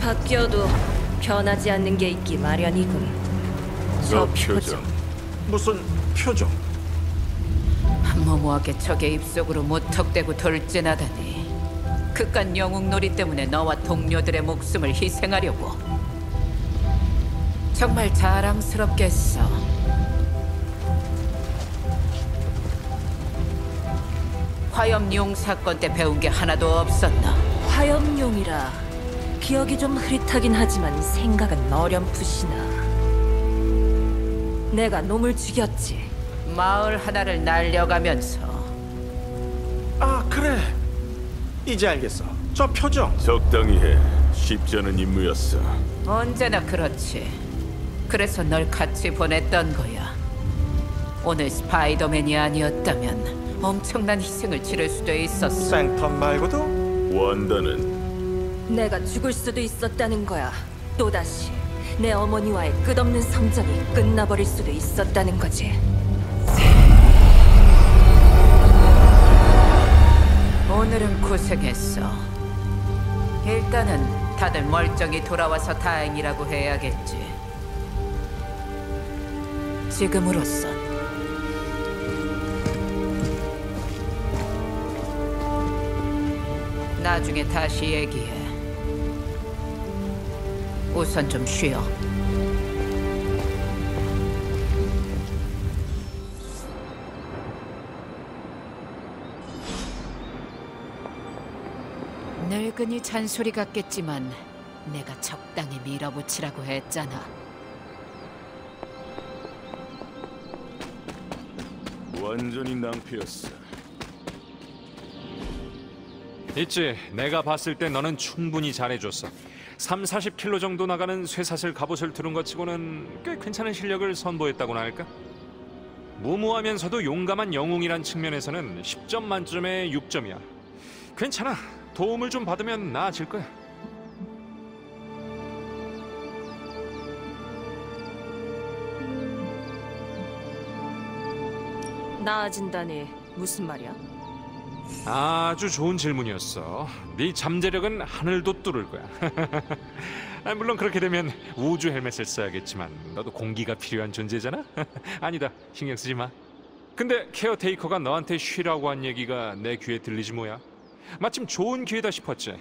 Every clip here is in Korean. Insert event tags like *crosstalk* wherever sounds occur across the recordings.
바뀌어도 변하지 않는 게 있기 마련이군. 저 표정. 무슨 표정? 무모하게 적의 입속으로 무턱대고 돌진하다니. 그깟 영웅놀이 때문에 너와 동료들의 목숨을 희생하려고. 정말 자랑스럽겠어. 화염용 사건 때 배운 게 하나도 없었나? 화염용이라 기억이 좀 흐릿하긴 하지만 생각은 어렴풋이나. 내가 놈을 죽였지. 마을 하나를 날려가면서 아 그래. 이제 알겠어. 저 표정. 적당히 해. 쉽지 않은 임무였어. 언제나 그렇지. 그래서 널 같이 보냈던 거야. 오늘 스파이더맨이 아니었다면 엄청난 희생을 치를 수도 있었어. 생턴 말고도 원다는 내가 죽을 수도 있었다는 거야. 또다시 내 어머니와의 끝없는 성전이 끝나버릴 수도 있었다는 거지. 오늘은 고생했어. 일단은 다들 멀쩡히 돌아와서 다행이라고 해야겠지. 지금으로선 나중에 다시 얘기해. 우선 좀 쉬어. 늙은이 잔소리 같겠지만 내가 적당히 밀어붙이라고 했잖아. 완전히 낭패였어. 있지. 내가 봤을 때 너는 충분히 잘해줬어. 3, 40킬로 정도 나가는 쇠사슬 갑옷을 두른 것 치고는 꽤 괜찮은 실력을 선보였다고나 할까? 무모하면서도 용감한 영웅이란 측면에서는 10점 만점에 6점이야. 괜찮아. 도움을 좀 받으면 나아질 거야. 나아진다니 무슨 말이야? 아주 좋은 질문이었어. 네 잠재력은 하늘도 뚫을 거야. *laughs* 아, 물론 그렇게 되면 우주 헬멧을 써야겠지만 너도 공기가 필요한 존재잖아. *laughs* 아니다, 신경 쓰지 마. 근데 케어테이커가 너한테 쉬라고 한 얘기가 내 귀에 들리지 뭐야? 마침 좋은 기회다 싶었지.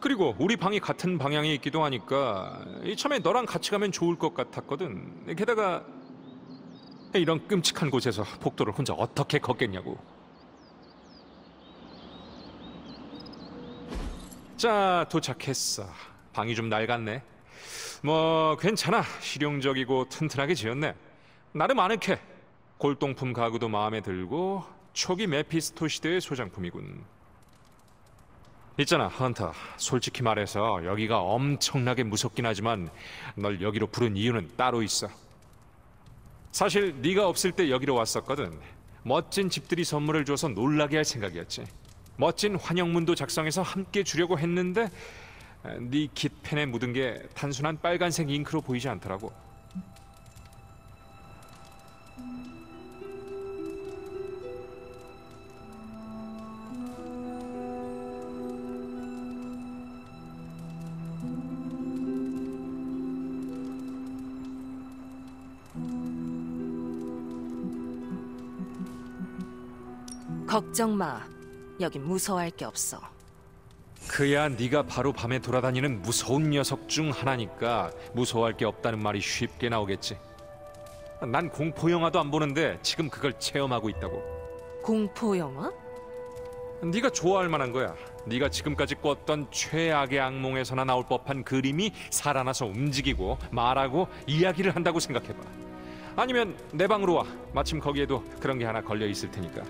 그리고 우리 방이 같은 방향에 있기도 하니까 이참에 너랑 같이 가면 좋을 것 같았거든. 게다가 이런 끔찍한 곳에서 복도를 혼자 어떻게 걷겠냐고. 자, 도착했어. 방이 좀 낡았네. 뭐 괜찮아. 실용적이고 튼튼하게 지었네. 나름 아늑해. 골동품 가구도 마음에 들고 초기 메피스토 시대의 소장품이군. 있잖아, 헌터. 솔직히 말해서 여기가 엄청나게 무섭긴 하지만 널 여기로 부른 이유는 따로 있어. 사실 네가 없을 때 여기로 왔었거든. 멋진 집들이 선물을 줘서 놀라게 할 생각이었지. 멋진 환영문도 작성해서 함께 주려고 했는데 에, 네 깃펜에 묻은 게 단순한 빨간색 잉크로 보이지 않더라고. 걱정 마. 여긴 무서워할 게 없어. 그야 네가 바로 밤에 돌아다니는 무서운 녀석 중 하나니까 무서워할 게 없다는 말이 쉽게 나오겠지. 난 공포 영화도 안 보는데 지금 그걸 체험하고 있다고. 공포 영화? 네가 좋아할 만한 거야. 네가 지금까지 꿨던 최악의 악몽에서나 나올 법한 그림이 살아나서 움직이고 말하고 이야기를 한다고 생각해봐. 아니면 내 방으로 와. 마침 거기에도 그런 게 하나 걸려 있을 테니까.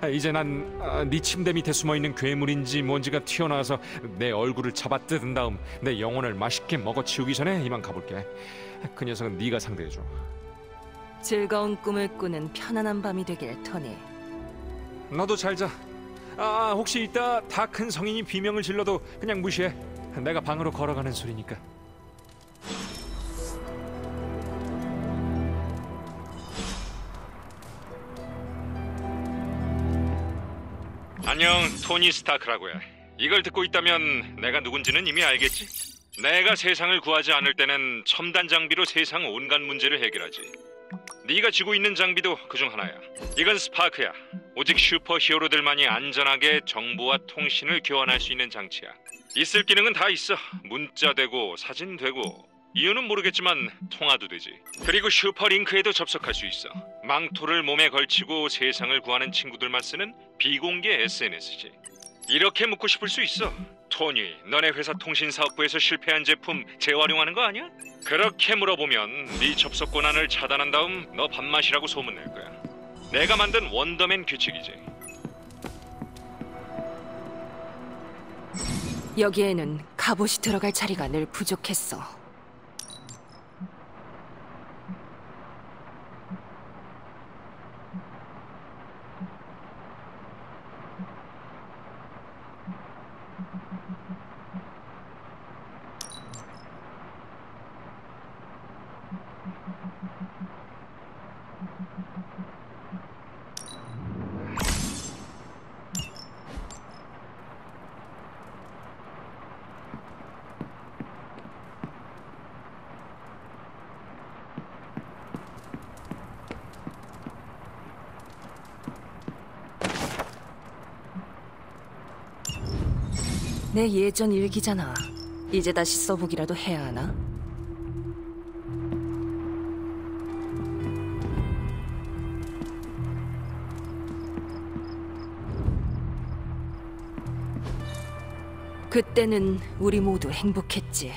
하, 이제 난 네 침대 밑에 숨어 있는 괴물인지 뭔지가 튀어나와서 내 얼굴을 잡아 뜯은 다음 내 영혼을 맛있게 먹어치우기 전에 이만 가볼게. 그 녀석은 네가 상대해줘. 즐거운 꿈을 꾸는 편안한 밤이 되길 토니. 너도 잘 자. 아, 혹시 이따 다 큰 성인이 비명을 질러도 그냥 무시해. 내가 방으로 걸어가는 소리니까. 안녕, 토니 스타크라고요. 이걸 듣고 있다면 내가 누군지는 이미 알겠지? 내가 세상을 구하지 않을 때는 첨단 장비로 세상 온갖 문제를 해결하지. 네가 쥐고 있는 장비도 그중 하나야. 이건 스파크야. 오직 슈퍼 히어로들만이 안전하게 정보와 통신을 교환할 수 있는 장치야. 있을 기능은 다 있어. 문자 되고 사진 되고 이유는 모르겠지만 통화도 되지. 그리고 슈퍼링크에도 접속할 수 있어. 망토를 몸에 걸치고 세상을 구하는 친구들만 쓰는 비공개 SNS지. 이렇게 묻고 싶을 수 있어. 토니, 너네 회사 통신 사업부에서 실패한 제품 재활용하는 거 아니야? 그렇게 물어보면 네 접속 권한을 차단한 다음 너 밥맛이라고 소문낼 거야. 내가 만든 원더맨 규칙이지. 여기에는 갑옷이 들어갈 자리가 늘 부족했어. 내 예전 일기잖아. 이제 다시 써보기라도 해야 하나? 그때는 우리 모두 행복했지.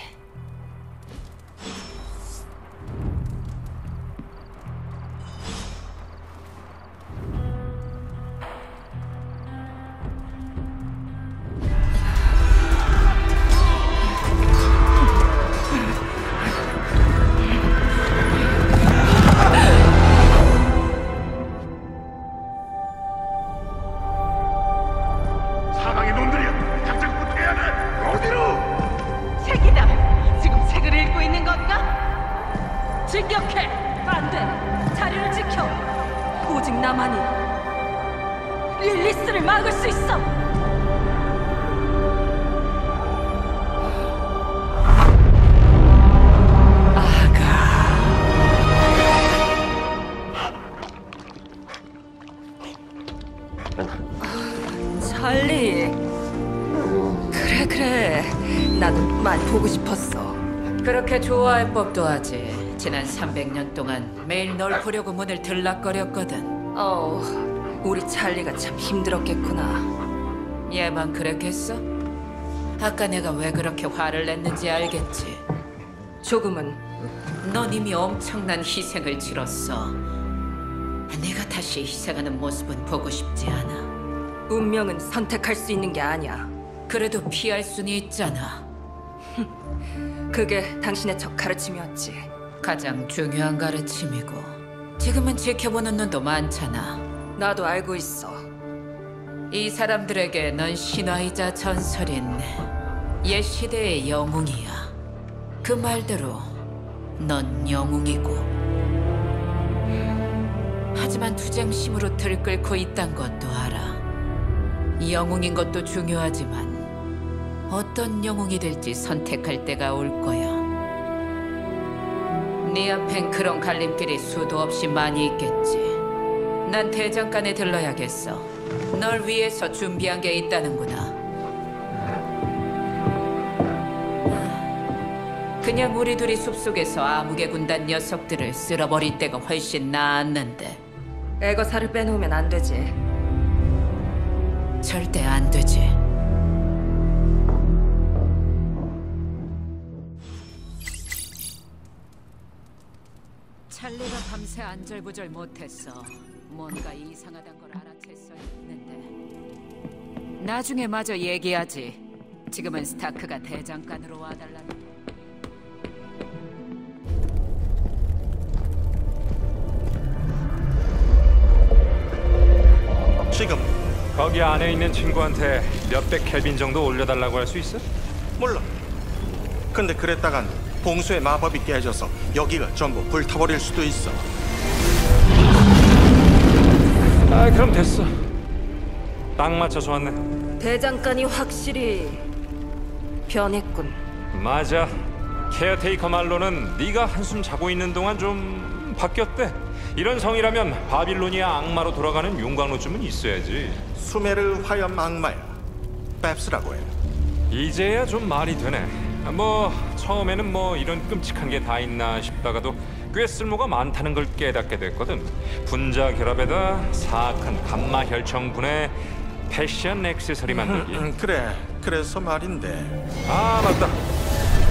매일 널 보려고 문을 들락거렸거든. 어, 우리 찰리가 참 힘들었겠구나. 얘만 그랬겠어? 아까 내가 왜 그렇게 화를 냈는지 알겠지. 조금은 넌 이미 엄청난 희생을 치렀어. 내가 다시 희생하는 모습은 보고 싶지 않아. 운명은 선택할 수 있는 게 아니야. 그래도 피할 수는 있잖아. *laughs* 그게 당신의 첫 가르침이었지. 가장 중요한 가르침이고 지금은 지켜보는 눈도 많잖아. 나도 알고 있어. 이 사람들에게 넌 신화이자 전설인 옛 시대의 영웅이야. 그 말대로 넌 영웅이고. 하지만 투쟁심으로 들끓고 있단 것도 알아. 영웅인 것도 중요하지만 어떤 영웅이 될지 선택할 때가 올 거야. 네 앞엔 그런 갈림길이 수도 없이 많이 있겠지. 난 대장간에 들러야겠어. 널 위해서 준비한 게 있다는구나. 그냥 우리 둘이 숲속에서 아무개 군단 녀석들을 쓸어버릴 때가 훨씬 나았는데 애거사를 빼놓으면 안 되지. 절대 안 되지. 안절부절 못했어. 뭔가 이상하단 걸 알아챘어 했는데 나중에 마저 얘기하지. 지금은 스타크가 대장간으로 와달라는. 지금 거기 안에 있는 친구한테 몇백 켈빈 정도 올려달라고 할 수 있어? 물론. 근데 그랬다간 봉수의 마법이 깨져서 여기가 전부 불타버릴 수도 있어. 아 그럼 됐어. 딱 맞춰서 왔네. 대장간이 확실히 변했군. 맞아. 케어테이커 말로는 네가 한숨 자고 있는 동안 좀 바뀌었대. 이런 성이라면 바빌로니아 악마로 돌아가는 용광로쯤은 있어야지. 수메르 화염 악마야. 뺍스라고 해. 이제야 좀 말이 되네. 뭐 처음에는 뭐 이런 끔찍한 게 다 있나 싶다가도 꽤 쓸모가 많다는 걸 깨닫게 됐거든. 분자 결합에다 사악한 감마 혈청분해 패션 액세서리 만들기. 음, 그래. 그래서 말인데. 아 맞다.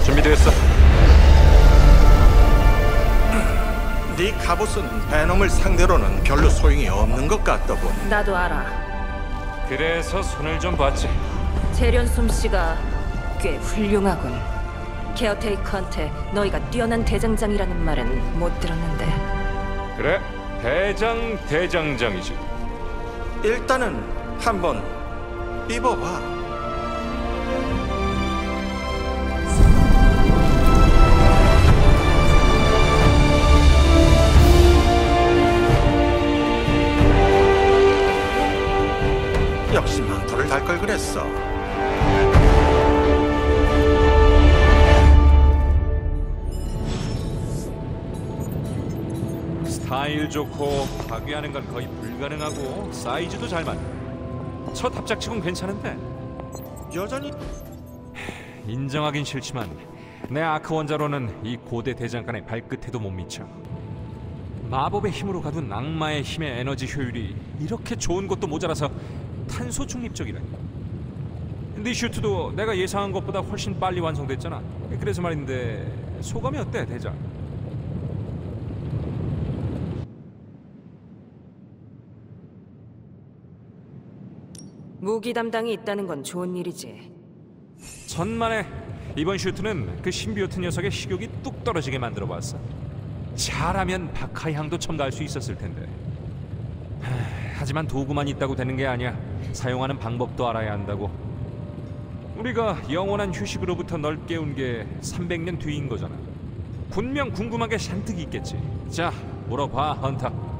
준비됐어. *clears throat* 네 갑옷은 베놈을 상대로는 별로 소용이 없는 것 같더군. 나도 알아. 그래서 손을 좀 봤지. 재련 솜씨가 꽤 훌륭하군. 케어테이커한테 너희가 뛰어난 대장장이라는 말은 못 들었는데 그래 대장 대장장이지. 일단은 한번 입어봐. 역시 망토를 달 걸 그랬어. 스타일 좋고 파괴하는 건 거의 불가능하고 사이즈도 잘 맞. 첫 합작치곤 괜찮은데 여전히 인정하긴 싫지만 내 아크 원자로는 이 고대 대장간의 발끝에도 못 미쳐. 마법의 힘으로 가둔 악마의 힘의 에너지 효율이 이렇게 좋은 것도 모자라서 탄소 중립적이래. 네 슈트도 내가 예상한 것보다 훨씬 빨리 완성됐잖아. 그래서 말인데 소감이 어때, 대장? 무기 담당이 있다는 건 좋은 일이지. 천만에 이번 슈트는 그 신비오트 녀석의 식욕이 뚝 떨어지게 만들어 봤어. 잘하면 박하의 향도 첨가할 수 있었을 텐데. 하, 하지만 도구만 있다고 되는 게 아니야. 사용하는 방법도 알아야 한다고. 우리가 영원한 휴식으로부터 널 깨운 게 300년 뒤인 거잖아. 분명 궁금한 게 잔뜩 있겠지. 자, 물어봐, 헌터.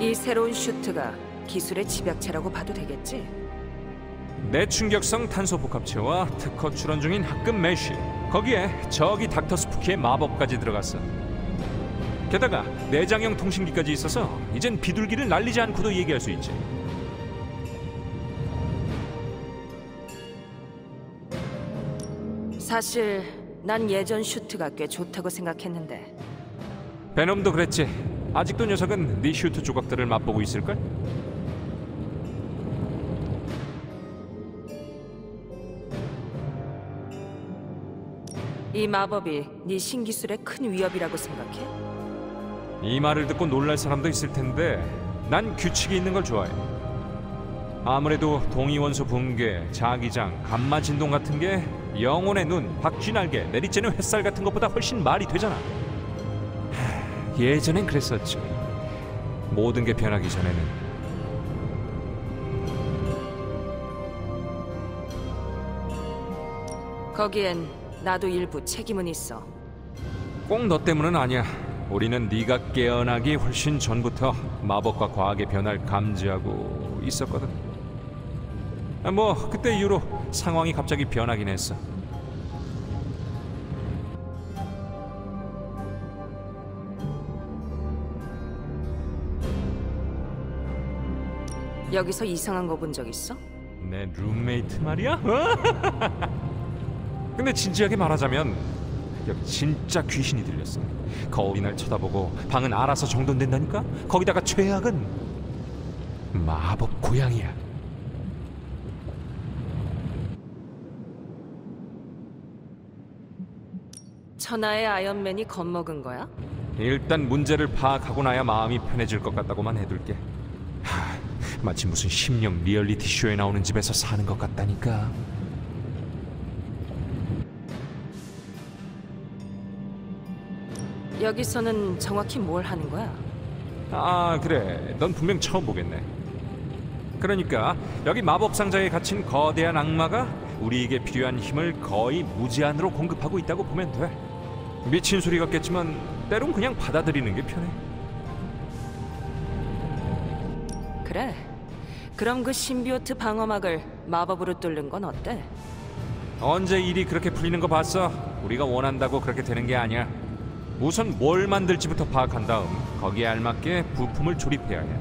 이 새로운 슈트가 기술의 집약체라고 봐도 되겠지? 내충격성 탄소 복합체와 특허 출원 중인 합금 메쉬 거기에 저기 닥터 스푸키의 마법까지 들어갔어. 게다가 내장형 통신기까지 있어서 이젠 비둘기를 날리지 않고도 얘기할 수 있지. 사실 난 예전 슈트가 꽤 좋다고 생각했는데. 베놈도 그랬지 아직도 녀석은 네 슈트 조각들을 맛보고 있을걸? 이 마법이 네 신기술의 큰 위협이라고 생각해? 이 말을 듣고 놀랄 사람도 있을 텐데 난 규칙이 있는 걸 좋아해 아무래도 동위원소 붕괴, 자기장, 감마 진동 같은 게 영혼의 눈, 박쥐 날개, 내리쬐는 햇살 같은 것보다 훨씬 말이 되잖아. 하, 예전엔 그랬었지. 모든 게 변하기 전에는. 거기엔 나도 일부 책임은 있어. 꼭 너 때문은 아니야. 우리는 네가 깨어나기 훨씬 전부터 마법과 과학의 변화를 감지하고 있었거든. 아, 뭐 그때 이후로 상황이 갑자기 변하긴 했어. 여기서 이상한 거 본 적 있어? 내 룸메이트 말이야? *laughs* 근데 진지하게 말하자면 여기 진짜 귀신이 들렸어. 거울이 날 쳐다보고 방은 알아서 정돈된다니까. 거기다가 최악은 마법 고양이야. 천하의 아이언맨이 겁먹은 거야? 일단 문제를 파악하고 나야 마음이 편해질 것 같다고만 해둘게. 하, 마치 무슨 심령 리얼리티 쇼에 나오는 집에서 사는 것 같다니까. 여기서는 정확히 뭘 하는 거야? 아 그래, 넌 분명 처음 보겠네. 그러니까 여기 마법 상자에 갇힌 거대한 악마가 우리에게 필요한 힘을 거의 무제한으로 공급하고 있다고 보면 돼. 미친 소리 같겠지만 때론 그냥 받아들이는 게 편해. 그래. 그럼 그 신비오트 방어막을 마법으로 뚫는 건 어때? 언제 일이 그렇게 풀리는 거 봤어? 우리가 원한다고 그렇게 되는 게 아니야. 우선 뭘 만들지부터 파악한 다음 거기에 알맞게 부품을 조립해야 해.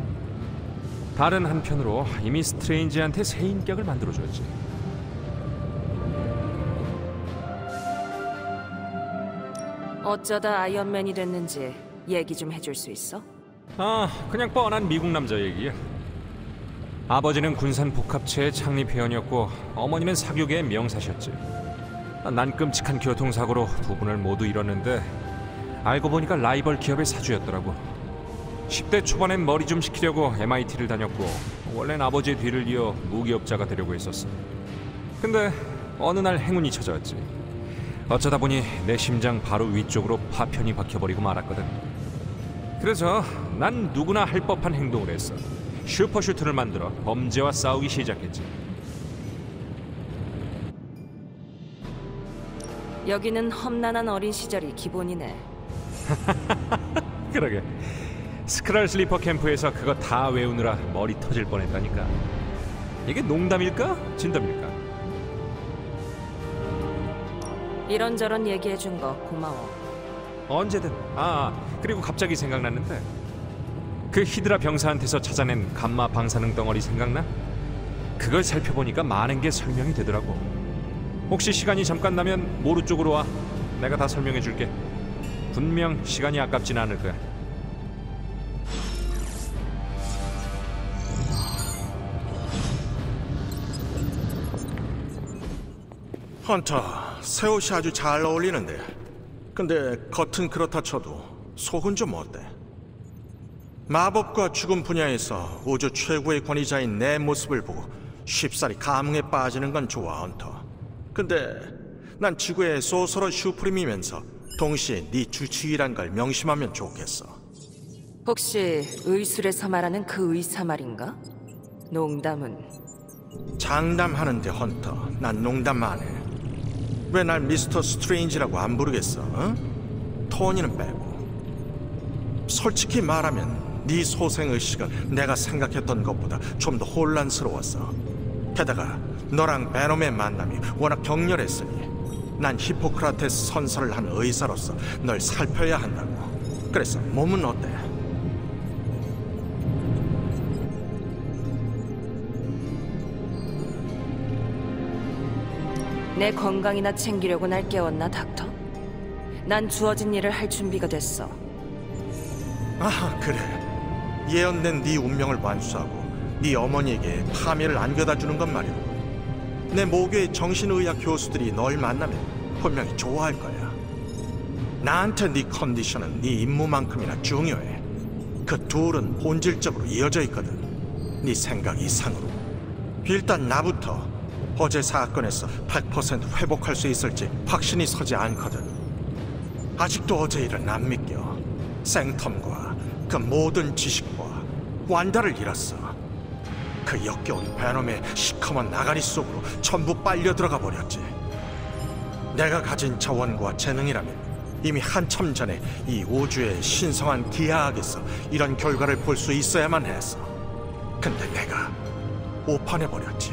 다른 한편으로 이미 스트레인지한테 새 인격을 만들어줬지. 어쩌다 아이언맨이 됐는지 얘기 좀 해줄 수 있어? 아, 그냥 뻔한 미국 남자 얘기야. 아버지는 군산 복합체의 창립 회원이었고 어머니는 사교계의 명사셨지. 아, 난 끔찍한 교통사고로 두 분을 모두 잃었는데 알고 보니까 라이벌 기업의 사주였더라고. 10대 초반엔 머리 좀 식히려고 MIT를 다녔고 원래는 아버지의 뒤를 이어 무기업자가 되려고 했었어. 근데 어느 날 행운이 찾아왔지. 어쩌다 보니 내 심장 바로 위쪽으로 파편이 박혀버리고 말았거든. 그래서 난 누구나 할 법한 행동을 했어. 슈퍼슈트를 만들어 범죄와 싸우기 시작했지. 여기는 험난한 어린 시절이 기본이네. *laughs* 그러게. 스크럴 슬리퍼 캠프에서 그거 다 외우느라 머리 터질 뻔했다니까. 이게 농담일까? 진담일까? 이런저런 얘기해준 거 고마워. 언제든. 아, 그리고 갑자기 생각났는데 그 히드라 병사한테서 찾아낸 감마 방사능 덩어리 생각나? 그걸 살펴보니까 많은 게 설명이 되더라고. 혹시 시간이 잠깐 나면 모루 쪽으로 와. 내가 다 설명해 줄게. 분명 시간이 아깝진 않을 거야. 헌터, 새 옷이 아주 잘 어울리는데. 근데 겉은 그렇다 쳐도 속은 좀 어때? 마법과 죽음 분야에서 우주 최고의 권위자인 내 모습을 보고 쉽사리 감흥에 빠지는 건 좋아, 헌터. 근데 난 지구의 소서러 슈프림이면서 동시에 네 주치의란 걸 명심하면 좋겠어. 혹시 의술에서 말하는 그 의사 말인가? 농담은 장담하는데 헌터, 난 농담 안 해. 왜 날 미스터 스트레인지라고 안 부르겠어? 어? 토니는 빼고. 솔직히 말하면 네 소생 의식은 내가 생각했던 것보다 좀 더 혼란스러웠어. 게다가 너랑 베놈의 만남이 워낙 격렬했으니 난 히포크라테스 선서를 한 의사로서 널 살펴야 한다고. 그래서 몸은 어때? 내 건강이나 챙기려고 날 깨웠나, 닥터? 난 주어진 일을 할 준비가 됐어. 아 그래 예언된 네 운명을 완수하고 네 어머니에게 파멸을 안겨다 주는 것 말이고 내 모교의 정신의학 교수들이 널 만나면 분명히 좋아할 거야. 나한테 네 컨디션은 네 임무만큼이나 중요해. 그 둘은 본질적으로 이어져 있거든. 네 생각 이상으로. 일단 나부터 어제 사건에서 100% 회복할 수 있을지 확신이 서지 않거든. 아직도 어제 일은 안 믿겨. 생텀과 그 모든 지식과 완다를 잃었어. 그 역겨운 베놈의 시커먼 나가리 속으로 전부 빨려 들어가 버렸지. 내가 가진 자원과 재능이라면 이미 한참 전에 이 우주의 신성한 기하학에서 이런 결과를 볼 수 있어야만 했어. 근데 내가 오판해 버렸지.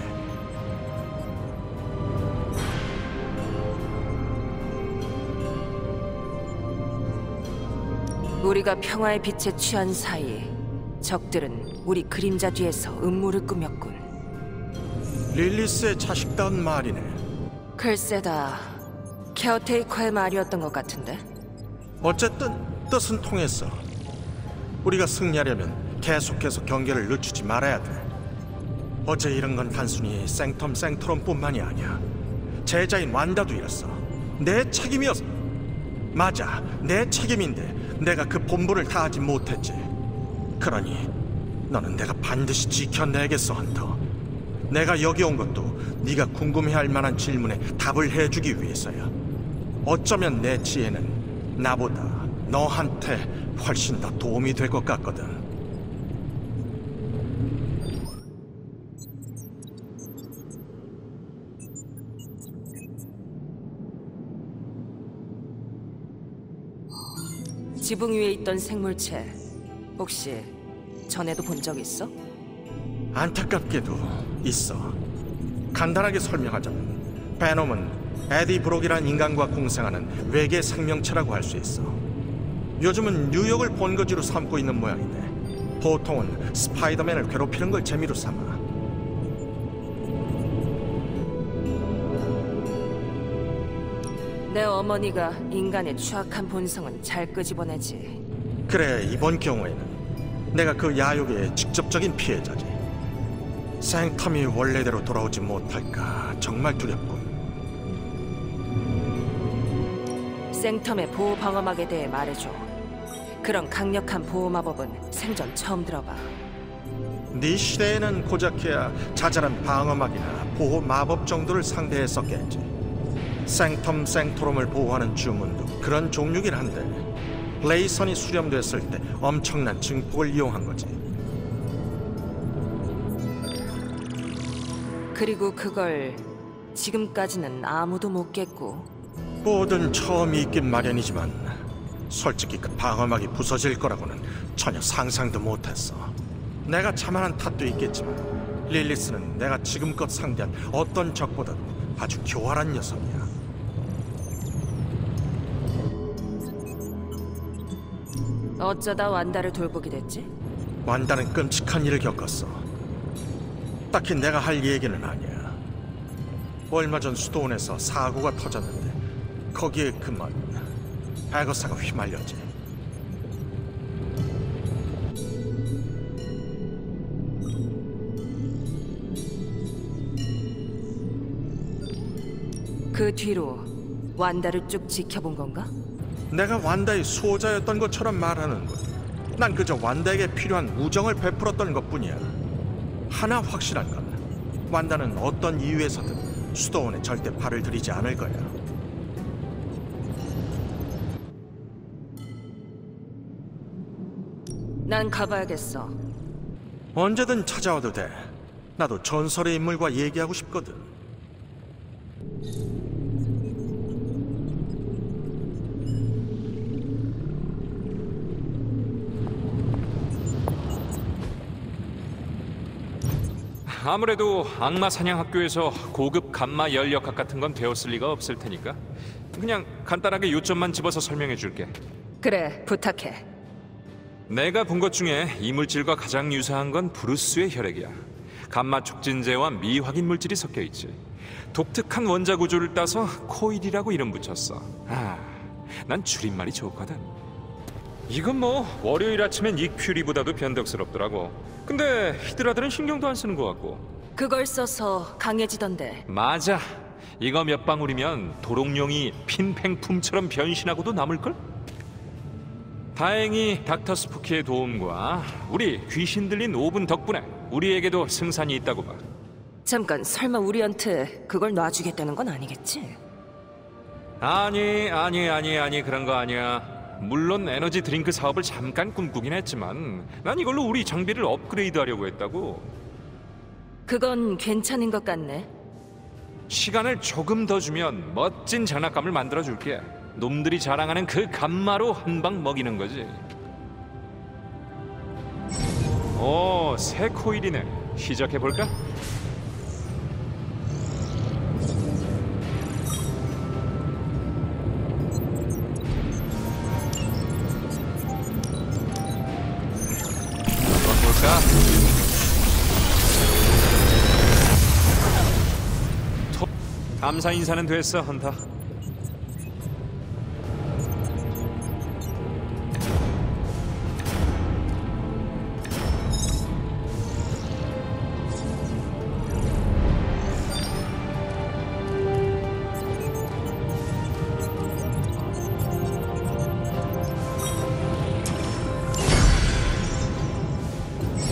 우리가 평화의 빛에 취한 사이 적들은 우리 그림자 뒤에서 음모를 꾸몄군. 릴리스의 자식다운 말이네. 글쎄다. 케어테이커의 말이었던 것 같은데. 어쨌든 뜻은 통했어. 우리가 승리하려면 계속해서 경계를 늦추지 말아야 돼. 어제 이런 건 단순히 생텀 생트럼뿐만이 아니야. 제자인 완다도 이랬어. 내 책임이었어. 맞아, 내 책임인데 내가 그 본분을 다하지 못했지. 그러니 너는 내가 반드시 지켜내겠어, 한터. 내가 여기 온 것도 네가 궁금해할 만한 질문에 답을 해주기 위해서야. 어쩌면 내 지혜는 나보다 너한테 훨씬 더 도움이 될 것 같거든. 지붕 위에 있던 생물체 혹시 전에도 본 적 있어? 안타깝게도 있어. 간단하게 설명하자면 베놈은 에디 브록이라는 인간과 공생하는 외계 생명체라고 할 수 있어. 요즘은 뉴욕을 본거지로 삼고 있는 모양인데 보통은 스파이더맨을 괴롭히는 걸 재미로 삼아. 내 어머니가 인간의 추악한 본성은 잘 끄집어내지. 그래 이번 경우에는 내가 그 야욕의 직접적인 피해자지. 생텀이 원래대로 돌아오지 못할까 정말 두렵군. 생텀의 보호 방어막에 대해 말해줘. 그런 강력한 보호 마법은 생전 처음 들어봐. 네 시대에는 고작해야 자잘한 방어막이나 보호 마법 정도를 상대했었겠지. 생텀 생토롬을 보호하는 주문도 그런 종류긴 한데 레이선이 수렴됐을 때 엄청난 증폭을 이용한 거지. 그리고 그걸 지금까지는 아무도 못 깼고 뭐든 처음이 있긴 마련이지만 솔직히 그 방어막이 부서질 거라고는 전혀 상상도 못했어. 내가 자만한 탓도 있겠지만 릴리스는 내가 지금껏 상대한 어떤 적보다도 아주 교활한 녀석이야. 어쩌다 완다를 돌보게 됐지? 완다는 끔찍한 일을 겪었어. 딱히 내가 할 얘기는 아니야. 얼마 전 수도원에서 사고가 터졌는데 거기에 그만 에거사가 휘말렸지. 그 뒤로 완다를 쭉 지켜본 건가? 내가 완다의 수호자였던 것처럼 말하는 것. 난 그저 완다에게 필요한 우정을 베풀었던 것뿐이야. 하나 확실한 건 완다는 어떤 이유에서든 수도원에 절대 발을 들이지 않을 거야. 난 가봐야겠어. 언제든 찾아와도 돼. 나도 전설의 인물과 얘기하고 싶거든. 아무래도 악마 사냥 학교에서 고급 감마 열역학 같은 건 배웠을 리가 없을 테니까 그냥 간단하게 요점만 집어서 설명해 줄게. 그래, 부탁해. 내가 본 것 중에 이 물질과 가장 유사한 건 브루스의 혈액이야. 감마 촉진제와 미확인 물질이 섞여 있지. 독특한 원자 구조를 따서 코일이라고 이름 붙였어. 아, 난 줄임말이 좋거든. 이건 뭐 월요일 아침엔 이큐리보다도 변덕스럽더라고. 근데 히드라들은 신경도 안 쓰는 것 같고. 그걸 써서 강해지던데. 맞아. 이거 몇 방울이면 도롱뇽이 핀팡품처럼 변신하고도 남을걸? 다행히 닥터 스푸키의 도움과 우리 귀신 들린 오븐 덕분에 우리에게도 승산이 있다고 봐. 잠깐, 설마 우리한테 그걸 놔주겠다는 건 아니겠지? 아니, 아니, 아니, 아니 그런 거 아니야. 물론 에너지 드링크 사업을 잠깐 꿈꾸긴 했지만 난 이걸로 우리 장비를 업그레이드하려고 했다고. 그건 괜찮은 것 같네. 시간을 조금 더 주면 멋진 장난감을 만들어 줄게. 놈들이 자랑하는 그 감마로 한 방 먹이는 거지. 오, 새 코일이네. 시작해 볼까? 감사 인사는 됐어, 헌터.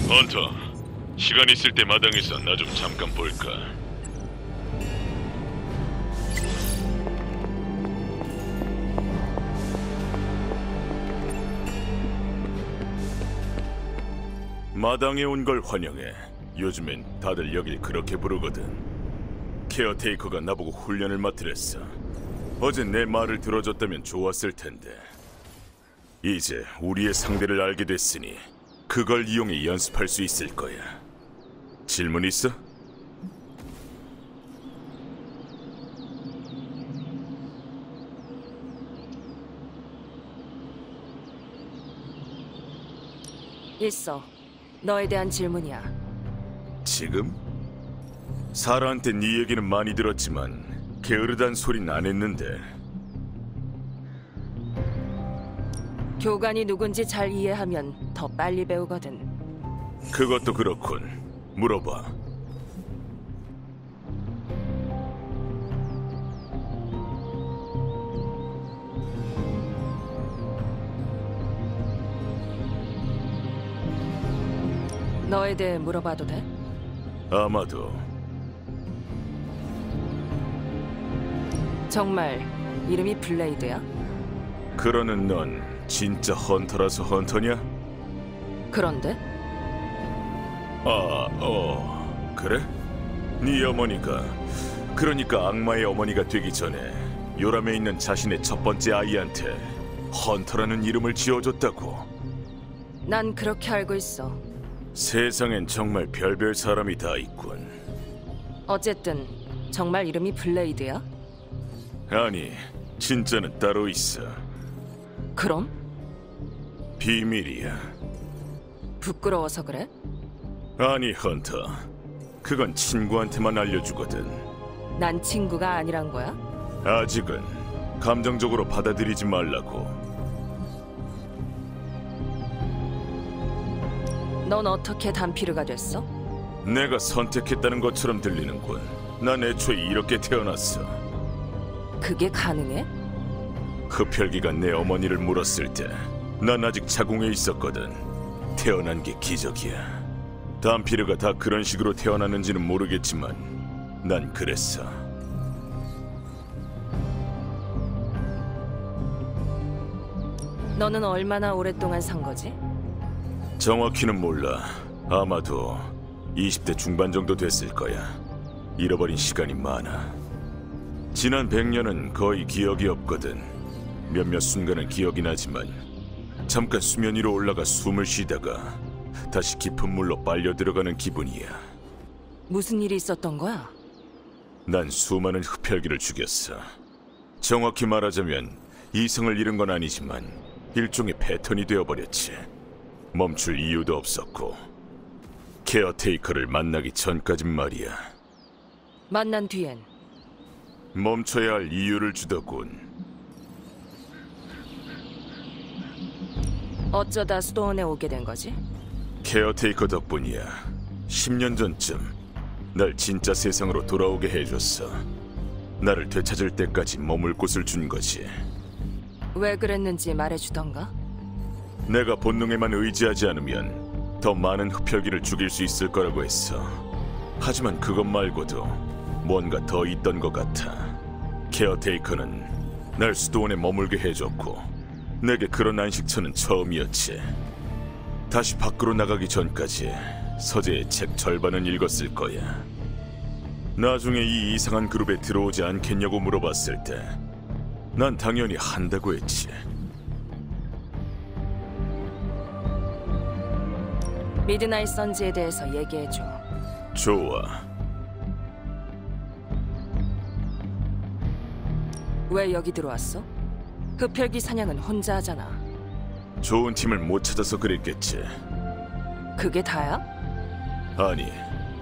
헌터, 시간 있을 때 마당에서 나 좀 잠깐 볼까? 마당에 온 걸 환영해. 요즘엔 다들 여길 그렇게 부르거든. 케어테이커가 나보고 훈련을 맡으랬어. 어제 내 말을 들어줬다면 좋았을 텐데. 이제 우리의 상대를 알게 됐으니 그걸 이용해 연습할 수 있을 거야. 질문 있어? 있어. 너에 대한 질문이야. 지금? 사라한테 네 얘기는 많이 들었지만 게으르단 소린 안 했는데 교관이 누군지 잘 이해하면 더 빨리 배우거든. 그것도 그렇군. 물어봐. 너에 대해 물어봐도 돼? 아마도 정말 이름이 블레이드야? 그러는 넌 진짜 헌터라서 헌터냐? 그런데 아, 어, 그래? 네 어머니가 그러니까 악마의 어머니가 되기 전에 요람에 있는 자신의 첫 번째 아이한테 헌터라는 이름을 지어줬다고. 난 그렇게 알고 있어. 세상엔 정말 별별 사람이 다 있군. 어쨌든 정말 이름이 블레이드야? 아니, 진짜는 따로 있어. 그럼 비밀이야. 부끄러워서 그래? 아니, 헌터. 그건 친구한테만 알려주거든. 난 친구가 아니란 거야? 아직은 감정적으로 받아들이지 말라고. 넌 어떻게 단피르가 됐어? 내가 선택했다는 것처럼 들리는군. 난 애초에 이렇게 태어났어. 그게 가능해? 흡혈귀가 내 어머니를 물었을 때, 난 아직 자궁에 있었거든. 태어난 게 기적이야. 담피르가 다 그런 식으로 태어났는지는 모르겠지만, 난 그랬어. 너는 얼마나 오랫동안 산 거지? 정확히는 몰라. 아마도 20대 중반 정도 됐을 거야. 잃어버린 시간이 많아. 지난 100년은 거의 기억이 없거든. 몇몇 순간은 기억이 나지만 잠깐 수면 위로 올라가 숨을 쉬다가 다시 깊은 물로 빨려 들어가는 기분이야. 무슨 일이 있었던 거야? 난 수많은 흡혈귀를 죽였어. 정확히 말하자면 이성을 잃은 건 아니지만 일종의 패턴이 되어버렸지. 멈출 이유도 없었고 케어테이커를 만나기 전까진 말이야. 만난 뒤엔 멈춰야 할 이유를 주더군. 어쩌다 수도원에 오게 된 거지? 케어테이커 덕분이야. 10년 전쯤 날 진짜 세상으로 돌아오게 해줬어. 나를 되찾을 때까지 머물 곳을 준 거지. 왜 그랬는지 말해주던가? 내가 본능에만 의지하지 않으면 더 많은 흡혈귀를 죽일 수 있을 거라고 했어. 하지만 그것 말고도 뭔가 더 있던 것 같아. 케어테이커는 날 수도원에 머물게 해줬고 내게 그런 안식처는 처음이었지. 다시 밖으로 나가기 전까지 서재의 책 절반은 읽었을 거야. 나중에 이 이상한 그룹에 들어오지 않겠냐고 물어봤을 때 난 당연히 한다고 했지. 미드나잇 선즈에 대해서 얘기해줘. 좋아. 왜 여기 들어왔어? 흡혈귀 사냥은 혼자 하잖아. 좋은 팀을 못 찾아서 그랬겠지. 그게 다야? 아니,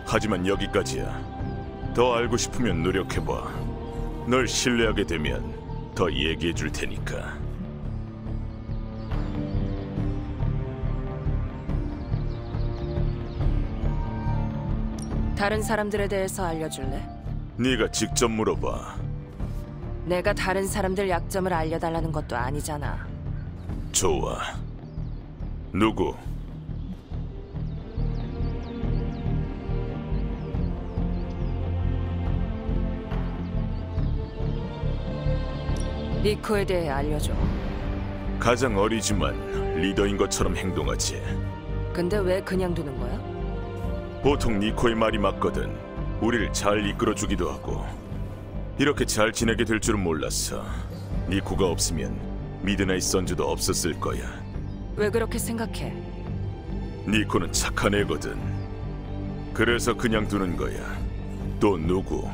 하지만 여기까지야. 더 알고 싶으면 노력해봐. 널 신뢰하게 되면 더 얘기해 줄 테니까. 다른 사람들에 대해서 알려줄래? 네가 직접 물어봐. 내가 다른 사람들 약점을 알려달라는 것도 아니잖아. 좋아. 누구? 니코에 대해 알려줘. 가장 어리지만 리더인 것처럼 행동하지. 근데 왜 그냥 두는 거야? 보통 니코의 말이 맞거든. 우리를 잘 이끌어주기도 하고. 이렇게 잘 지내게 될 줄은 몰랐어. 니코가 없으면 미드나잇 선즈도 없었을 거야. 왜 그렇게 생각해? 니코는 착한 애거든. 그래서 그냥 두는 거야. 또 누구?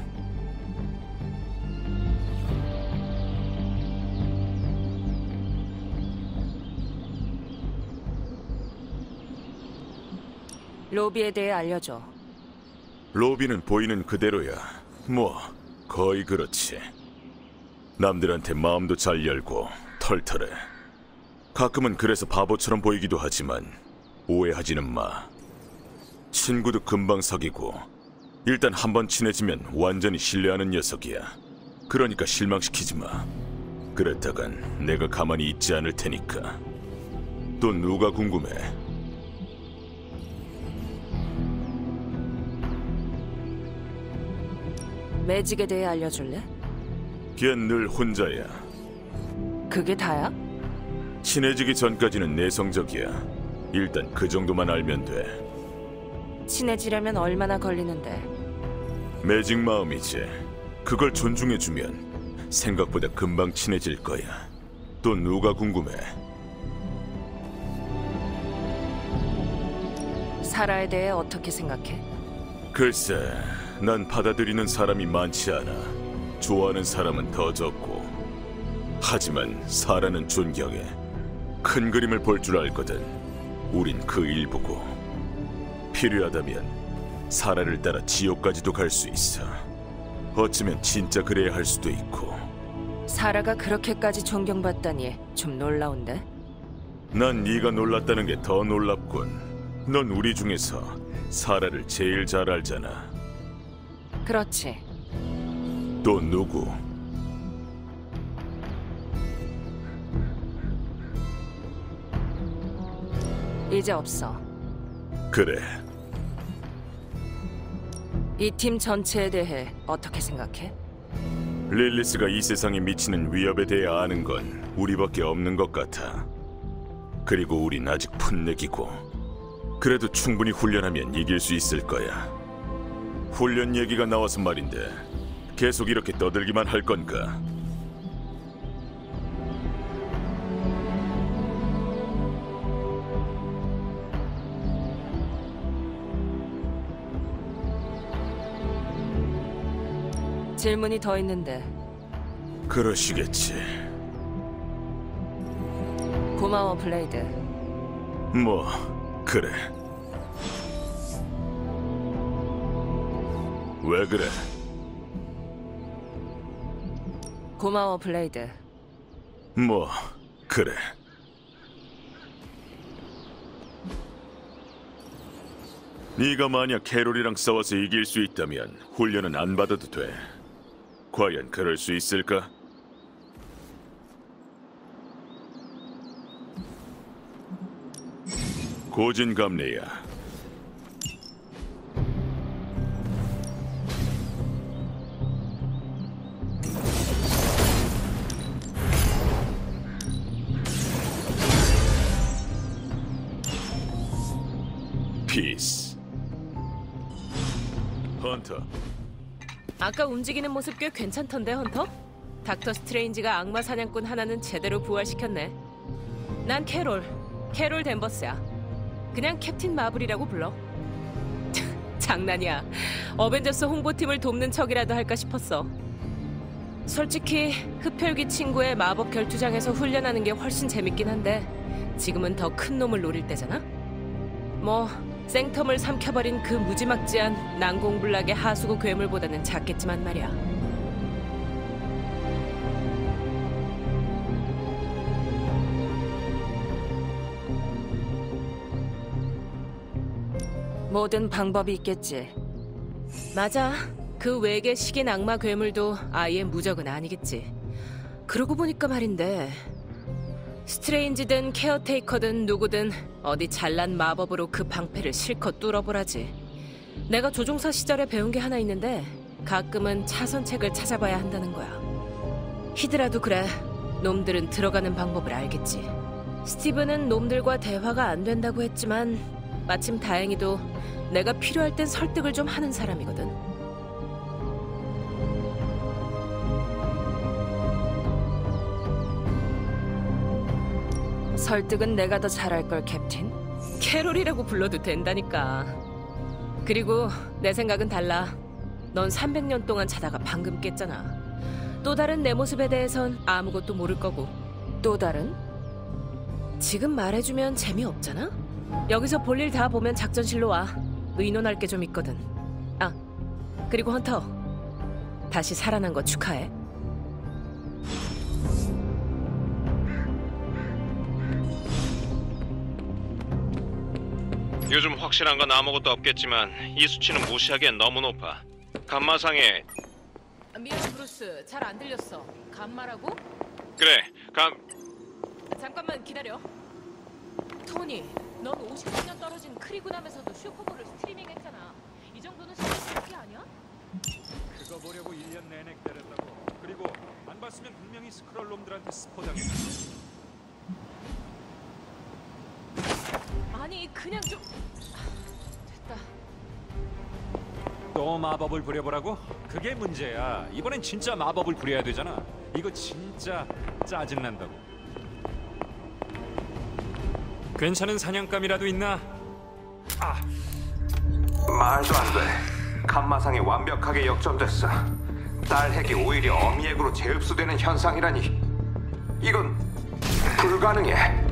로비에 대해 알려줘. 로비는 보이는 그대로야. 뭐 거의 그렇지. 남들한테 마음도 잘 열고 털털해. 가끔은 그래서 바보처럼 보이기도 하지만 오해하지는 마. 친구도 금방 사귀고 일단 한 번 친해지면 완전히 신뢰하는 녀석이야. 그러니까 실망시키지 마. 그랬다간 내가 가만히 있지 않을 테니까. 또 누가 궁금해? 매직에 대해 알려줄래? 걔는 늘 혼자야. 그게 다야? 친해지기 전까지는 내성적이야. 일단 그 정도만 알면 돼. 친해지려면 얼마나 걸리는데? 매직 마음이지. 그걸 존중해주면 생각보다 금방 친해질 거야. 또 누가 궁금해? 사라에 대해 어떻게 생각해? 글쎄, 난 받아들이는 사람이 많지 않아. 좋아하는 사람은 더 적고. 하지만 사라는 존경해. 큰 그림을 볼 줄 알거든. 우린 그 일부고. 필요하다면 사라를 따라 지옥까지도 갈 수 있어. 어쩌면 진짜 그래야 할 수도 있고. 사라가 그렇게까지 존경받다니 좀 놀라운데? 난 네가 놀랐다는 게 더 놀랍군. 넌 우리 중에서 사라를 제일 잘 알잖아. 그렇지. 또 누구? 이제 없어. 그래. 이 팀 전체에 대해 어떻게 생각해? 릴리스가 이 세상에 미치는 위협에 대해 아는 건 우리밖에 없는 것 같아. 그리고 우린 아직 풋내기고. 그래도 충분히 훈련하면 이길 수 있을 거야. 훈련 얘기가 나와서 말인데 계속 이렇게 떠들기만 할 건가? 질문이 더 있는데 그러시겠지. 고마워 블레이드. 뭐 그래. 왜 그래? 고마워 블레이드. 뭐 그래. 네가 만약 캐롤이랑 싸워서 이길 수 있다면 훈련은 안 받아도 돼. 과연 그럴 수 있을까? 고진감래야. 움직이는 모습 꽤 괜찮던데 헌터? 닥터 스트레인지가 악마 사냥꾼 하나는 제대로 부활시켰네. 난 캐롤, 캐롤 댄버스야. 그냥 캡틴 마블이라고 불러. *laughs* 장난이야. 어벤져스 홍보팀을 돕는 척이라도 할까 싶었어. 솔직히 흡혈귀 친구의 마법 결투장에서 훈련하는 게 훨씬 재밌긴 한데 지금은 더 큰 놈을 노릴 때잖아. 뭐 생텀을 삼켜버린 그 무지막지한 난공불락의 하수구 괴물보다는 작겠지만 말이야. 모든 방법이 있겠지. 맞아. 그 외계 식인 악마 괴물도 아예 무적은 아니겠지. 그러고 보니까 말인데 스트레인지든 케어테이커든 누구든 어디 잘난 마법으로 그 방패를 실컷 뚫어보라지. 내가 조종사 시절에 배운 게 하나 있는데 가끔은 차선책을 찾아봐야 한다는 거야. 히드라도 그래. 놈들은 들어가는 방법을 알겠지. 스티브는 놈들과 대화가 안 된다고 했지만 마침 다행히도 내가 필요할 땐 설득을 좀 하는 사람이거든. 설득은 내가 더 잘할 걸, 캡틴. 캐롤이라고 불러도 된다니까. 그리고 내 생각은 달라. 넌 300년 동안 자다가 방금 깼잖아. 또 다른 내 모습에 대해선 아무것도 모를 거고. 또 다른? 지금 말해주면 재미없잖아? 여기서 볼 일 다 보면 작전실로 와. 의논할 게 좀 있거든. 아, 그리고 헌터. 다시 살아난 거 축하해. 요즘 확실한 건 아무것도 없겠지만 이 수치는 무시하기엔 너무 높아. 감마선의 미안, 브루스. 잘 안 들렸어. 간마라고? 그래 감 잠깐만 기다려. 토니, 넌 50년 떨어진 크리군함에서도 슈퍼볼을 스트리밍했잖아. 이 정도는 실력이 아니야? 그거 보려고 1년 내내 기다렸다고. 그리고 안 봤으면 분명히 스크럴 놈들한테 스포 당했어. 아니, 그냥 좀 됐다. 또 마법을 부려보라고? 그게 문제야. 이번엔 진짜 마법을 부려야 되잖아. 이거 진짜 짜증난다고. 괜찮은 사냥감이라도 있나? 말도 안 돼. 감마상이 완벽하게 역전됐어. 딸 핵이 오히려 어미 핵으로 재흡수되는 현상이라니. 이건 불가능해.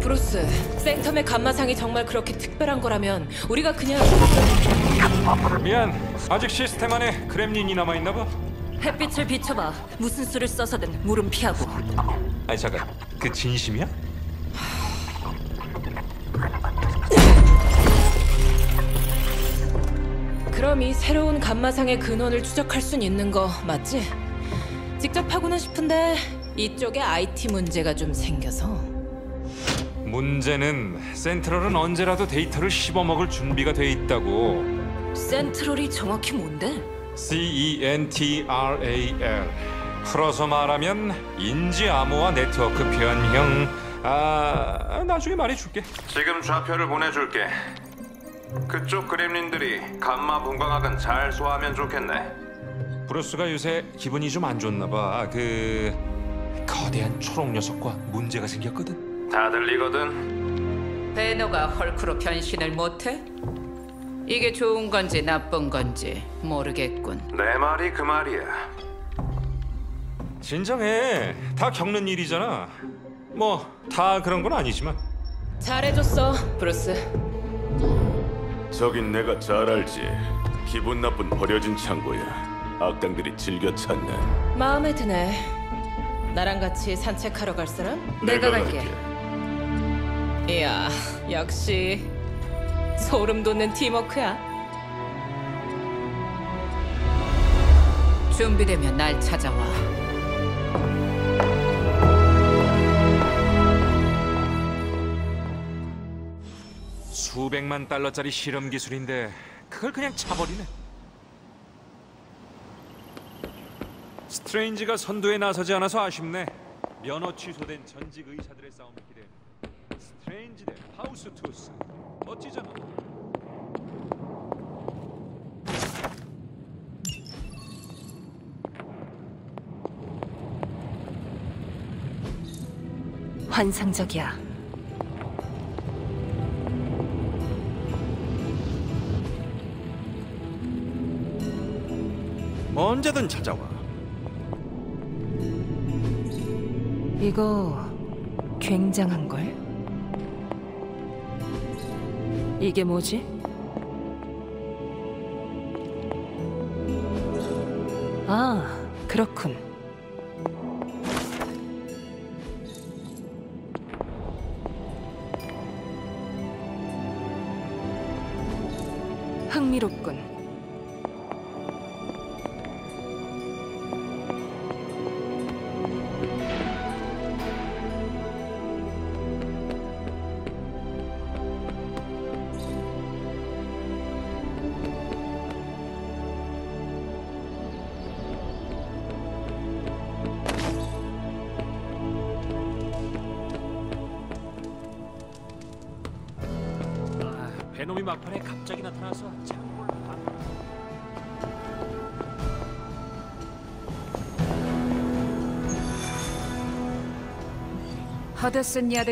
브루스, 센텀의 감마선이 정말 그렇게 특별한 거라면 우리가 그냥 미안. 아직 시스템 안에 그렘린이 남아 있나 봐. 햇빛을 비춰봐. 무슨 수를 써서든 물은 피하고. 아니 잠깐. 그 진심이야? 그럼 이 새로운 감마선의 근원을 추적할 순 있는 거 맞지? 직접 하고는 싶은데 이쪽에 IT 문제가 좀 생겨서 문제는 센트럴은 언제라도 데이터를 씹어먹을 준비가 돼 있다고. 센트럴이 정확히 뭔데? C E N T R A L. 풀어서 말하면 인지 암호화 네트워크 변형. 아 나중에 말해줄게. 지금 좌표를 보내줄게. 그쪽 그렘린들이 감마 분광학은 잘 소화하면 좋겠네. 브루스가 요새 기분이 좀 안 좋나 봐. 그 거대한 초록 녀석과 문제가 생겼거든. 다 들리거든. 배너가 헐크로 변신을 못해? 이게 좋은 건지 나쁜 건지 모르겠군. 내 말이 그 말이야. 진정해. 다 겪는 일이잖아. 뭐 다 그런 건 아니지만. 잘해줬어, 브루스. 저긴 내가 잘 알지. 기분 나쁜 버려진 창고야. 악당들이 즐겨 찾는. 마음에 드네. 나랑 같이 산책하러 갈 사람? 내가 갈게. 이야, 역시 소름 돋는 팀워크야. 준비되면 날 찾아와. 수백만 달러짜리 실험 기술인데 그걸 그냥 차버리네. 스트레인지가 선두에 나서지 않아서 아쉽네. 면허 취소된 전직 의사들의 싸움이 기대. 스트레인지 대 하우스 투스. 멋지잖아. 환상적이야. 언제든 찾아와. 이거 굉장한 걸. 이게 뭐지? 아, 그렇군. 허드슨 야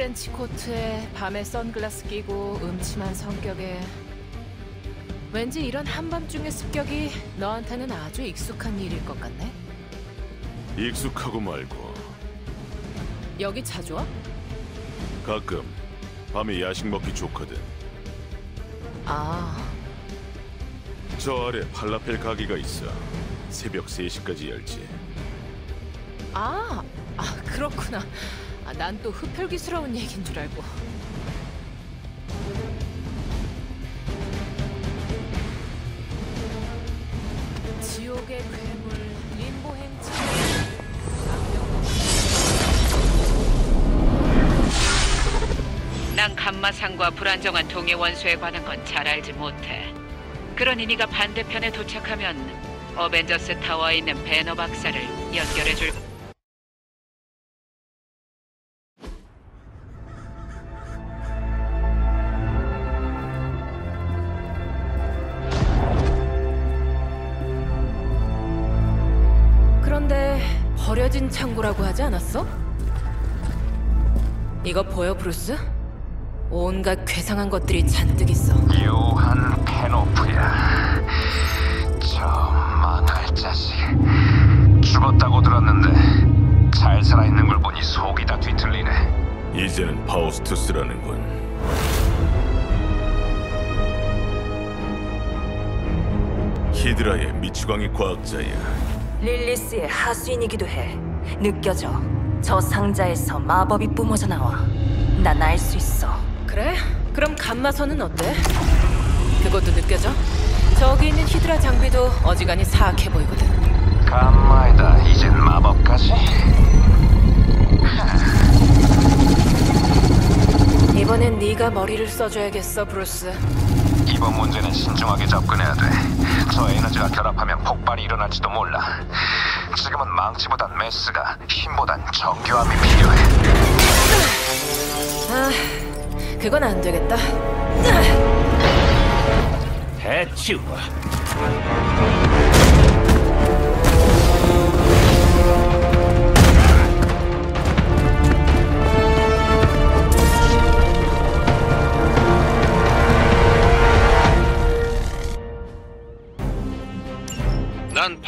트렌치 코트에 밤에 선글라스 끼고 음침한 성격에 왠지 이런 한밤중의 습격이 너한테는 아주 익숙한 일일 것 같네. 익숙하고 말고 여기 자주 와? 가끔 밤에 야식 먹기 좋거든. 아, 저 아래 팔라펠 가게가 있어. 새벽 3시까지 열지. 아, 아 그렇구나. 아, 난 또 흡혈귀스러운 얘긴 줄 알고. 지옥의 괴물, 림보 행치. 난 감마상과 불안정한 동해 원소에 관한 건 잘 알지 못해. 그러니 네가 반대편에 도착하면 어벤져스 타워에 있는 배너 박사를 연결해 줄. 창고라고 하지 않았어? 이거 보여, 브루스? 온갖 괴상한 것들이 잔뜩 있어. 요한 페노프야. 저 만할 자식. 죽었다고 들었는데 잘 살아있는 걸 보니 속이 다 뒤틀리네. 이제는 파우스투스라는군. 히드라의 미추광이 과학자야. 릴리스의 하수인이기도 해. 느껴져. 저 상자에서 마법이 뿜어져 나와. 난 알 수 있어. 그래? 그럼 감마선은 어때? 그것도 느껴져? 저기 있는 히드라 장비도 어지간히 사악해 보이거든. 감마에다 이젠 마법까지? 이번엔 네가 머리를 써줘야겠어, 브루스. 이번 문제는 신중하게 접근해야 돼. 저 에너지가 결합하면 폭발이 일어날지도 몰라. 지금은 망치보단 메스가, 힘보단 정교함이 필요해. 아, 그건 안 되겠다. 해치워.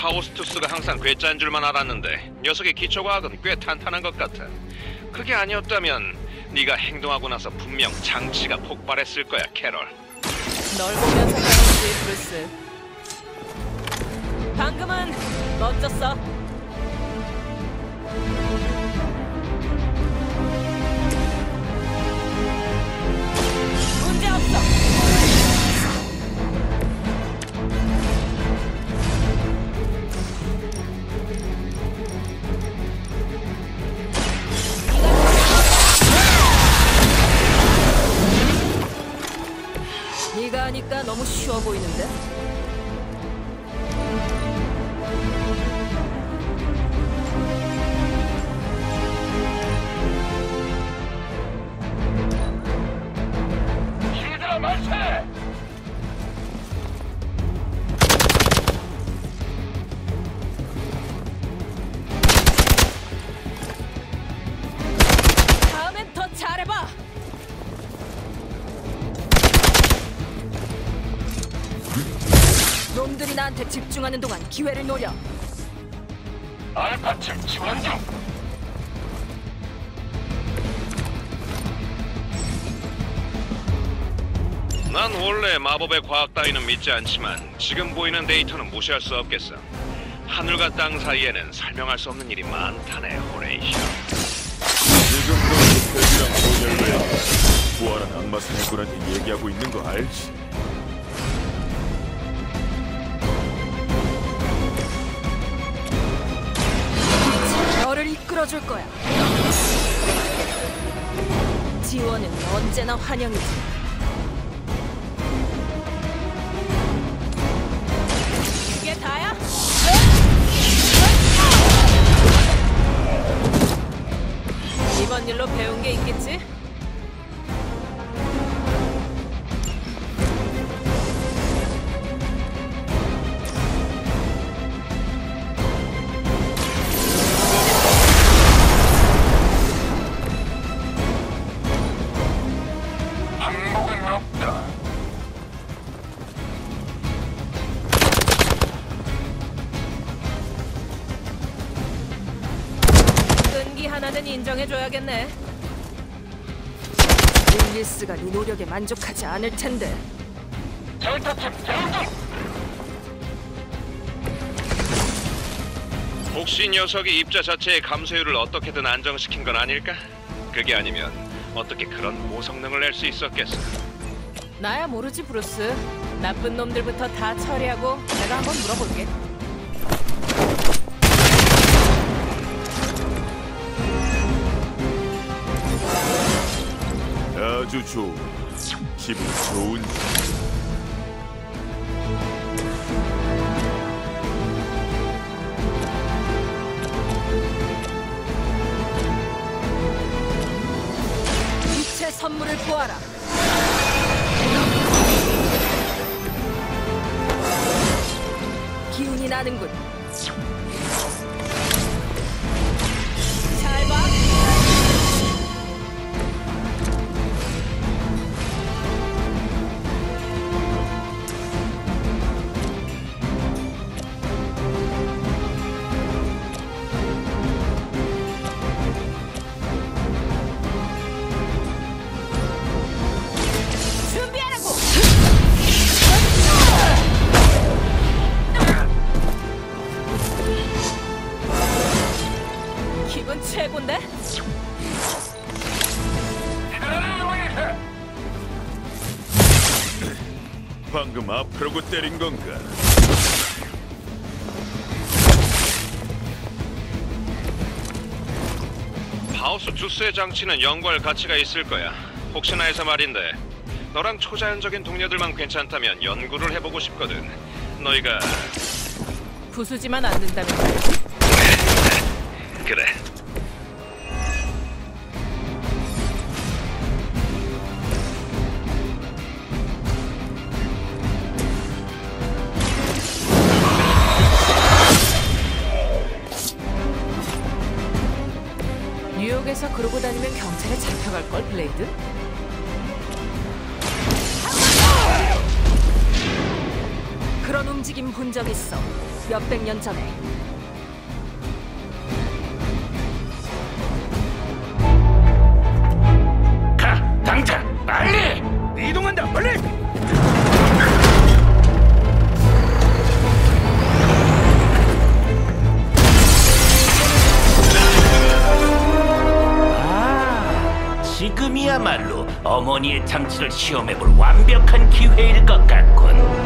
파우스투스가 항상 괴짜인 줄만 알았는데 녀석의 기초과학은 꽤 탄탄한 것 같아. 그게 아니었다면 네가 행동하고 나서 분명 장치가 폭발했을 거야, 캐럴. 널 보면서 배웠지, 브루스. 방금은 멋졌어. 너무 쉬워 보이는데? 놈들이 나한테 집중하는 동안 기회를 노려. 알파층 지원 중. 난 원래 마법의 과학 따위는 믿지 않지만 지금 보이는 데이터는 무시할 수 없겠어. 하늘과 땅 사이에는 설명할 수 없는 일이 많다네, 호레이시오. 지금 너 흑혈이랑 소멸왜 부활한 악마 사냥꾼한테 얘기하고 있는 거 알지? 이끌어줄 거야. 지원은 언제나 환영이지. 이게 다야? 이번 일로 배운 게 있겠지? 인정해줘야겠네. 릴리스가 네 노력에 만족하지 않을 텐데. 혹시 이 녀석이 입자 자체의 감소율을 어떻게든 안정시킨 건 아닐까? 그게 아니면 어떻게 그런 고성능을 낼 수 있었겠어? 나야 모르지 브루스. 나쁜 놈들부터 다 처리하고 내가 한번 물어볼게. 아주 좋은 기분 좋은 빛의 선물을 보아라. 기운이 나는군. 때린 건가? 하우스 주스의 장치는 연구할 가치가 있을 거야. 혹시나 해서 말인데 너랑 초자연적인 동료들만 괜찮다면 연구를 해보고 싶거든. 너희가 부수지만 않는다면 말이지. 움직임 본 적 있어. 몇백 년 전에. 가 당장 빨리 이동한다 빨리 아 지금이야말로 어머니의 장치를 시험해볼 완벽한 기회일 것 같군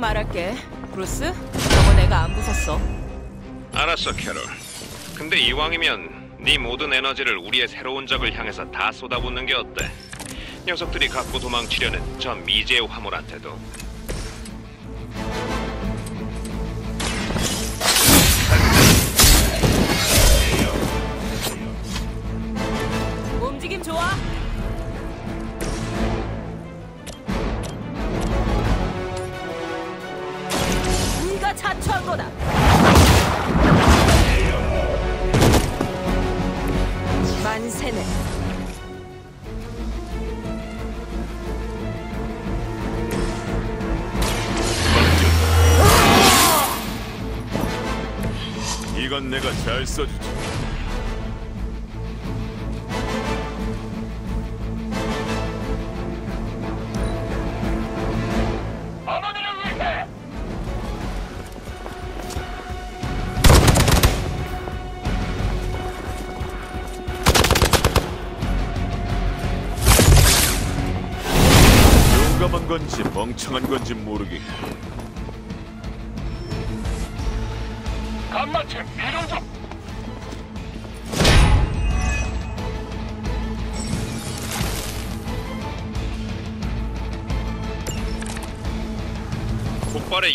말할게. 브루스, 저거 내가 안 부쉈어. 알았어, 캐롤. 근데 이왕이면 네 모든 에너지를 우리의 새로운 적을 향해서 다 쏟아붓는 게 어때? 녀석들이 갖고 도망치려는 저 미지의 화물한테도 내가 잘 써주지. 건지 멍청한 건지 모르겠고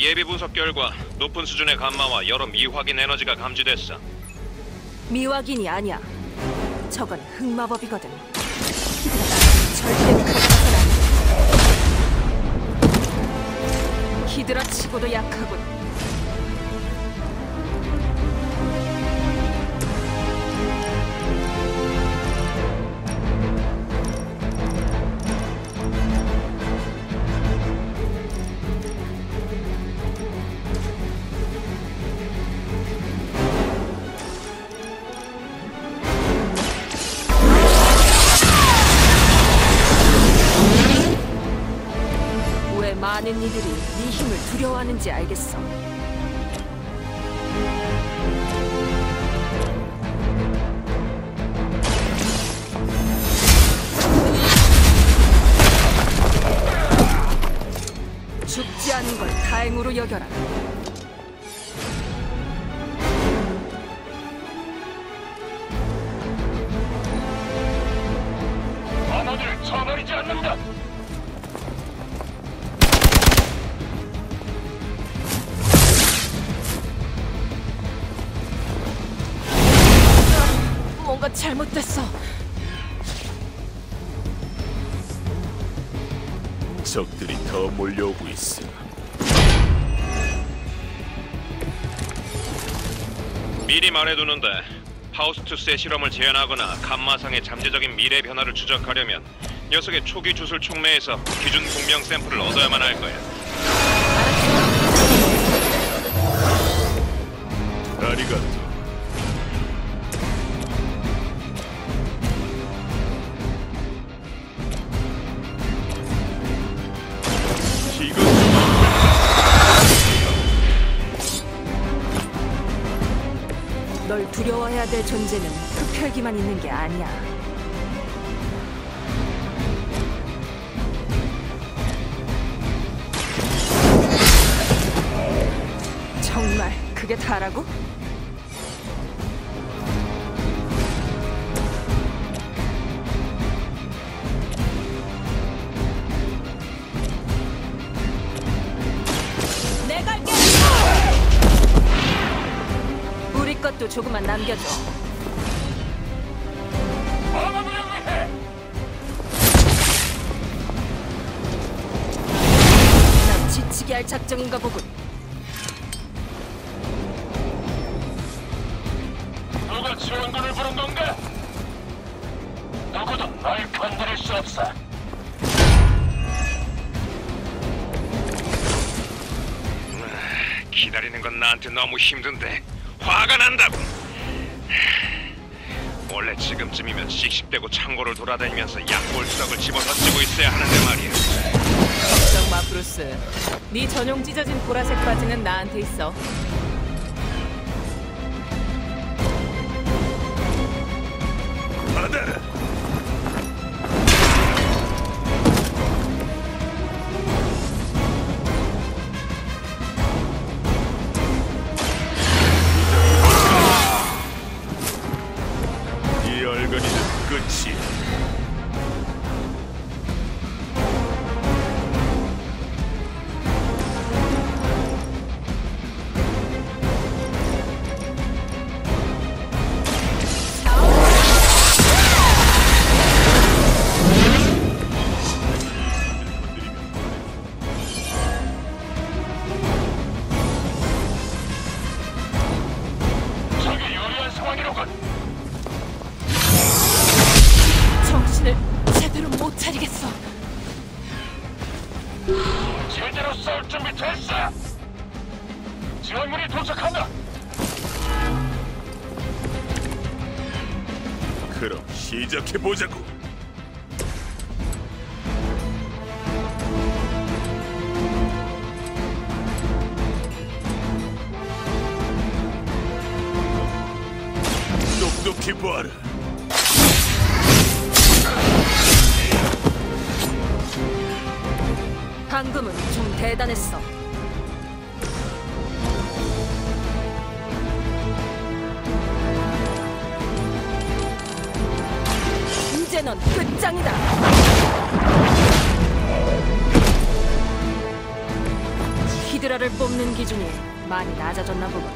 예비 분석 결과 높은 수준의 감마와 여러 미확인 에너지가 감지됐어. 미확인이 아니야. 저건 흑마법이거든. 절대 돼. 히드라 치고도 약하군. 이들이 네 힘을 두려워하는지 알겠어. 죽지 않은 걸 다행으로 여겨라. 언어들을 쳐버리지 않는다. 잘못됐어. 적들이 더 몰려오고 있어. 미리 말해두는데 파우스투스의 실험을 제한하거나 감마상의 잠재적인 미래 변화를 추적하려면 녀석의 초기 주술 촉매에서 기준 공명 샘플을 얻어야만 할 거야. 아리가토. 될 존재는 흡혈기만 있는 게 아니야. 정말 그게 다라고? 남겨줘. 나 지치게 할 작정인가 보군. 누가 지원군을 부른 건가? 누구도 널 건드릴 수 없어. 기다리는 건 나한테 너무 힘든데 화가 난다고. 원래 지금쯤이면 씩씩대고 창고를 돌아다니면서 약골 트럭을 집어 던지고 있어야 하는데 말이야. 걱정 마, 브루스. 네 전용 찢어진 보라색 바지는 나한테 있어. 해 보자고. 똑똑히 보아라. 방금은 좀 대단했어. 뽑는 기준이 많이 낮아졌나 보군.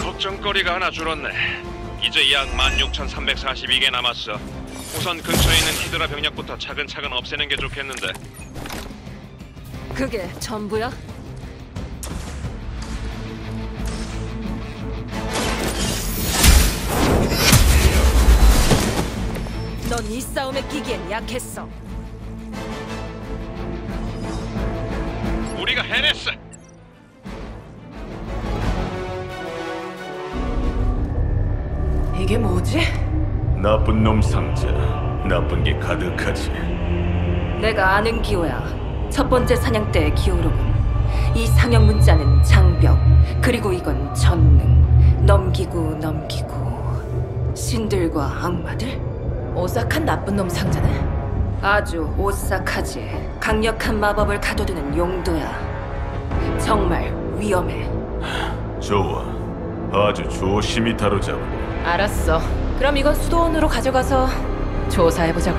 걱정거리가 하나 줄었네. 이제 약 16,342개 남았어. 우선 근처에 있는 히드라 병력부터 차근차근 없애는 게 좋겠는데. 그게 전부야? 넌 이 싸움에 끼기엔 약했어. 우리가 해냈어. 이게 뭐지? 나쁜 놈 상자. 나쁜 게 가득하지. 내가 아는 기호야. 첫 번째 사냥 때의 기호로군. 이 상형 문자는 장벽, 그리고 이건 전능. 넘기고 넘기고. 신들과 악마들? 오싹한 나쁜 놈 상자네. 아주 오싹하지. 강력한 마법을 가둬두는 용도야. 정말 위험해. 좋아. 아주 조심히 다루자고. 알았어. 그럼 이건 수도원으로 가져가서 조사해보자고.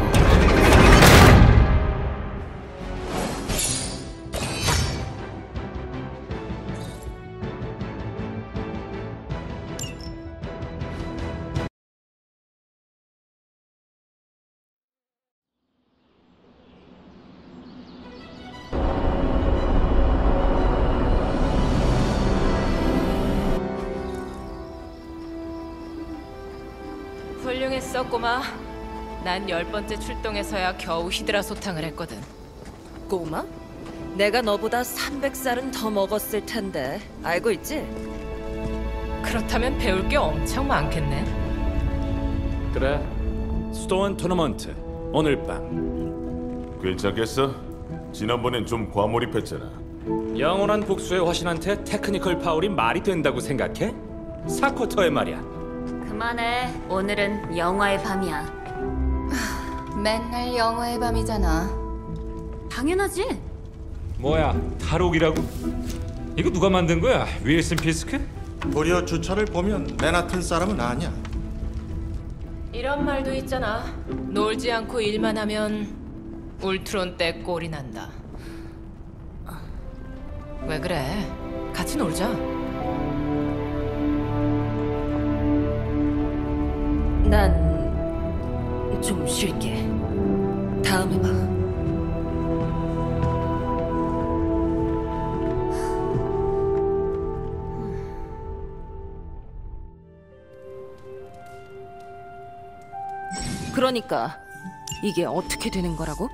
꼬마. 난 열 번째 출동에서야 겨우 히드라 소탕을 했거든. 꼬마? 내가 너보다 300살은 더 먹었을 텐데. 알고 있지? 그렇다면 배울 게 엄청 많겠네. 그래 수도원 토너먼트 오늘 밤 괜찮겠어? 지난번엔 좀 과몰입했잖아. 영원한 복수의 화신한테 테크니컬 파울이 말이 된다고 생각해? 사쿼터의 말이야 그만해. 오늘은 영화의 밤이야. 맨날 영화의 밤이잖아. 당연하지. 뭐야 탈옥이라고? 이거 누가 만든 거야? 윌슨 피스크? 도리어 주차를 보면 맨하튼 사람은 아니야. 이런 말도 있잖아. 놀지 않고 일만 하면 울트론 때 꼴이 난다. 왜 그래? 같이 놀자. 난 좀 쉴게. 다음에 봐. 그러니까 이게 어떻게 되는 거라고?